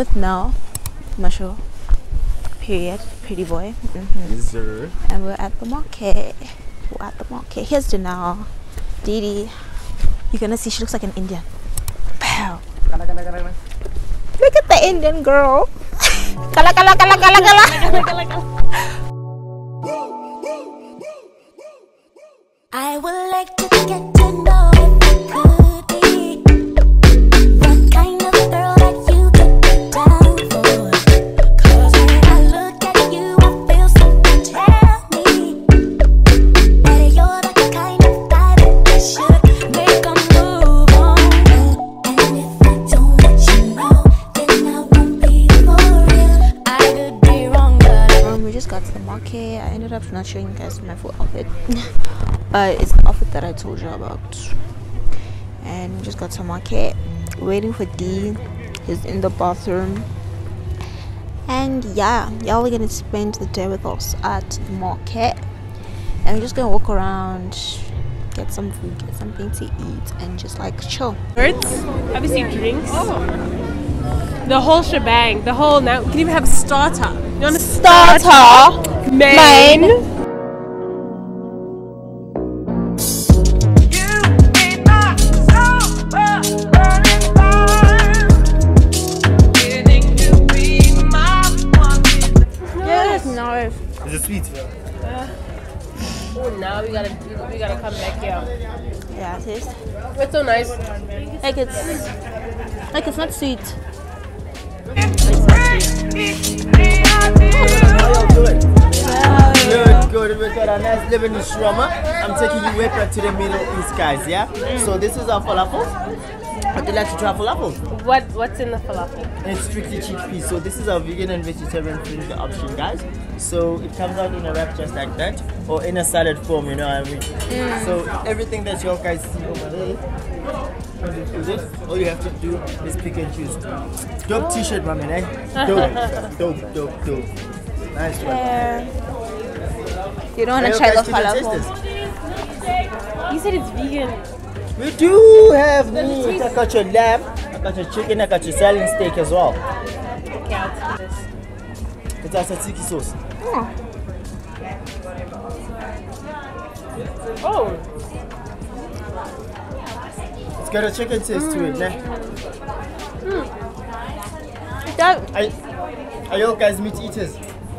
with Nell, Masho, period, pretty boy. Mm-hmm. Yes, sir. And we're at the market. We're at the market. Here's Janelle, Didi. You're gonna see she looks like an Indian. Pow. Look at the Indian girl. Kala kala kala kala kala. I would got to the market. I ended up not showing you guys my full outfit, but it's the outfit that I told you about. And we just got to market, waiting for D. He's in the bathroom. And yeah, y'all are gonna spend the day with us at the market. And we're just gonna walk around, get some food, get something to eat, and just like chill. Desserts, obviously drinks. Oh. The whole shebang, the whole now. We can even have starter. You want a Starter, main? Yes, no. Is it sweet? Oh, now we gotta we gotta come back here. Yeah, it is. It's so nice. Like it's like it's not sweet. How y'all doing? Good, good. We got a nice living in Shrama. I'm taking you way back to the Middle East, guys. Yeah. So this is our falafel. Would you like to try falafel? What what's in the falafel? It's strictly chickpeas. So this is our vegan and vegetarian food option, guys. So it comes out in a wrap just like that, or in a salad form. You know what I mean? So everything that you guys see over there. All you have to do is pick and choose. Dope t-shirt, my man, eh? Dope, dope, dope, dope. Nice one. Yeah. You don't want to try the guys keen to taste falafel. this? You said it's vegan. We do have the meat. I got your lamb, I got your chicken, I got your salmon steak as well. Okay, I'll take this. It's our tzatziki sauce. Oh, It's got a chicken taste to it, nah? Mm. Mm. That- Are, are you guys meat eaters?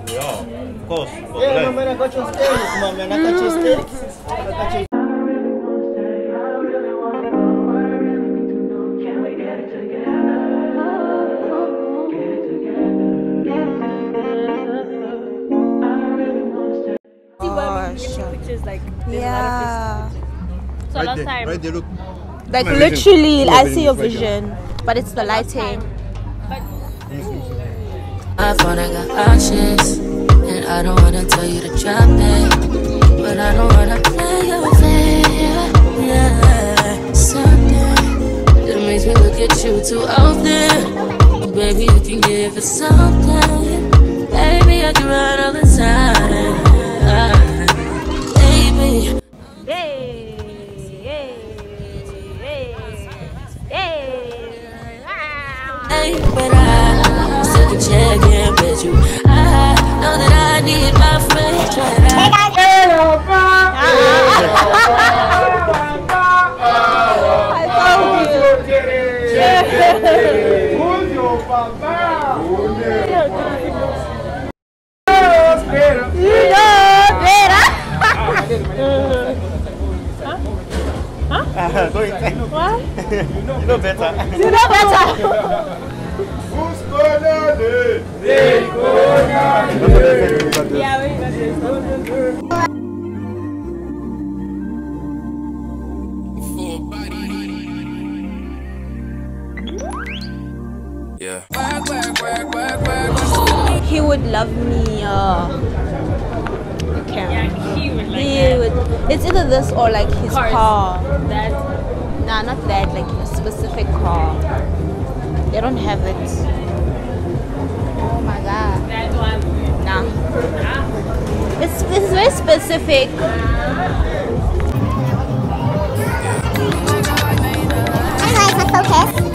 Yeah, of course. Yeah, my man, I got your steak, my man. I got your steak. I got your Oh, sure. pictures like Yeah. so Right last there, time. right there, look. Like My vision. literally, My I vision see your is right there. vision, but it's the lighting. My phone, I don't wanna tell you to drop it. But I don't wanna play your fair. Yeah, something that makes me look at you too often. Baby, you can give it something. Baby, I can run all the time. Baby, Hey, but I still can check in with you. Go inside. What? You know better. Yeah, we got this. Would love me. Uh, okay. He would like He would. It's either this or like his Cars. car. that. Nah, not that. Like a specific car. They don't have it. Oh my god. That one. Nah. It's, it's very specific. Hi, my focus.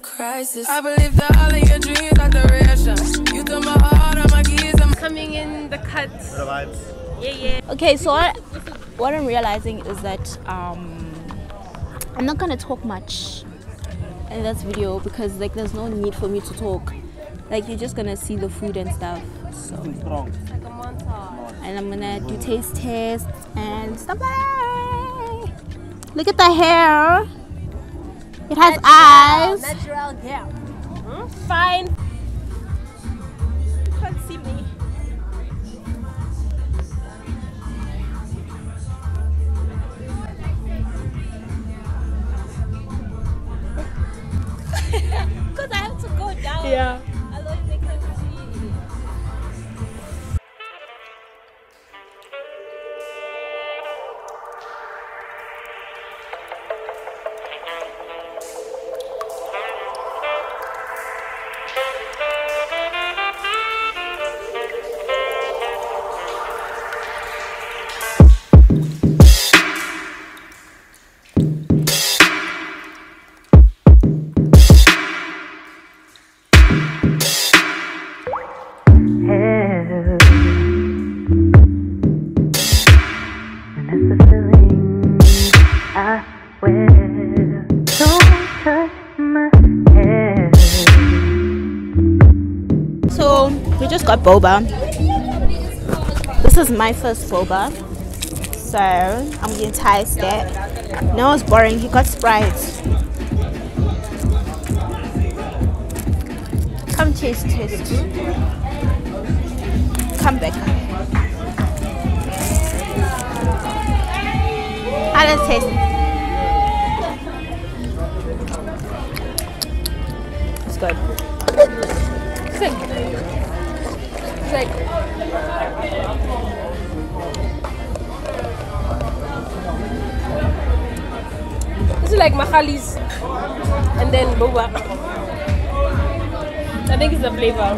Places. I believe that all of your dreams are duration. You took my heart, all my keys, and Coming in the cut. The vibes. Yeah, yeah. Okay, so what, what I'm realizing is that um, I'm not gonna talk much in this video because like there's no need for me to talk. Like you're just gonna see the food and stuff. So Strong. Like and I'm gonna do taste tests and stuff like that. Look at the hair. It has eyes. Natural girl. Hmm? Fine. You can't see me. Because I have to go down. Yeah. Got boba. This is my first boba. So I'm getting tasted. No, it's boring. He got Sprite. Come taste, taste. Come back. Does it taste? It's good. Like mahalis and then boba. I think it's the flavor.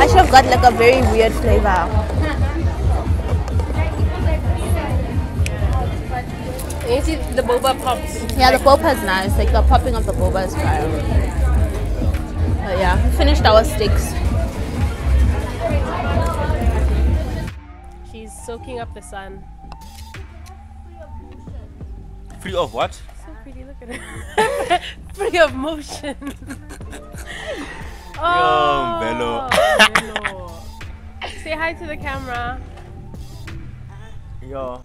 I should have got like a very weird flavor. You see the boba pops. Yeah, the boba is nice. Like the popping of the boba is fire. But yeah, we finished our sticks. She's soaking up the sun. Free of what? So pretty, look at her. Free of motion. oh, Bello. Bello. Say hi to the camera. Yo.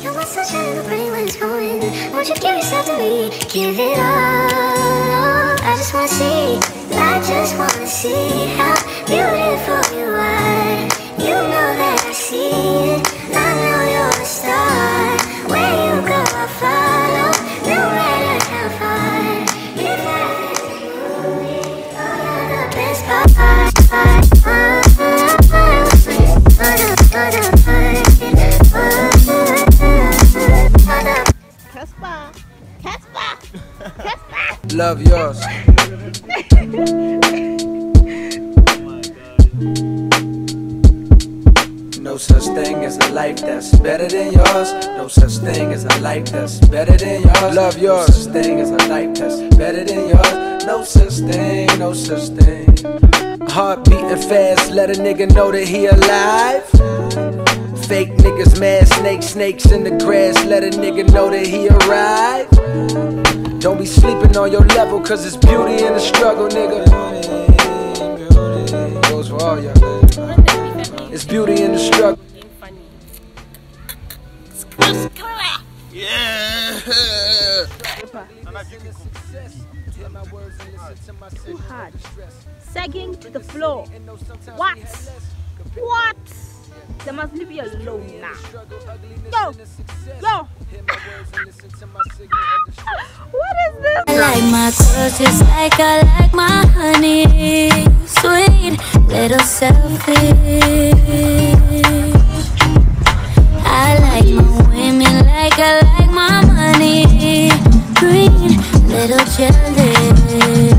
You're my sunshine, the brain when it's going. Won't you give yourself to me? Give it all. I just wanna see. I just wanna see how beautiful you are. Love yours. No such thing as a life that's better than yours. No such thing as a life that's better than yours. Love yours. No such thing as a life that's better than yours. No such thing, no such thing. Heart beating fast, let a nigga know that he alive. Fake niggas, mad snakes, snakes in the grass, let a nigga know that he arrived. Don't be sleeping on your level, cause it's beauty in the struggle, nigga. Goes for all y'all. It's beauty in the struggle. Yeah. Too hard. Sagging to the floor. What? What? They must leave you alone now. Yo! Yo! What is this? Like my girls just like I like my honey. Sweet, little selfish. I like my women like I like my money. Green, little jealous.